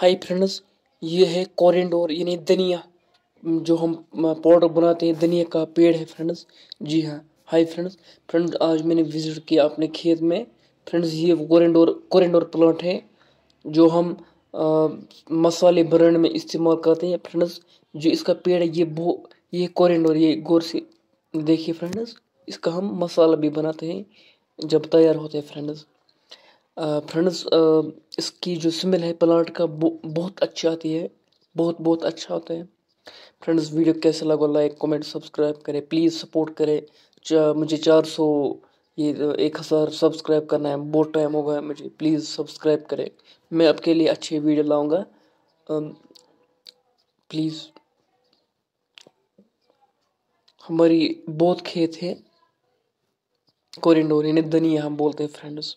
Hi friends ये है coriander यानी धनिया जो हम पाउडर बनाते हैं धनिया का पेड़ है फ्रेंड्स। जी हाँ हाय फ्रेंड्स। फ्रेंड्स आज मैंने विज़िट किया अपने खेत में। फ्रेंड्स ये कोरिएंडर कोरिएंडर प्लांट है जो हम आ, मसाले बनाने में इस्तेमाल करते हैं। फ्रेंड्स जो इसका पेड़ है ये बो ये कोरिएंडर ये गौर से देखिए फ्रेंड्स इसका हम मसाला भी बनाते हैं जब तैयार होते हैं फ्रेंड्स। फ्रेंड्स इसकी जो स्मेल है, प्लांट का बहुत अच्छी आती है। बहुत बहुत अच्छा होता है। फ्रेंड्स, वीडियो कैसे लगा लाइक, कमेंट, सब्सक्राइब करें। प्लीज़ सपोर्ट करें। मुझे 400 ये, एक हज़ार सब्सक्राइब करना है। बहुत टाइम हो गया मुझे। प्लीज़ सब्सक्राइब करें। मैं आपके लिए अच्छी वीडियो लाऊँगा। प्लीज़। हमारी बहुत खेत है। कोरिंडोर, यानी धनिया, हम बोलते हैं, फ्रेंड्स।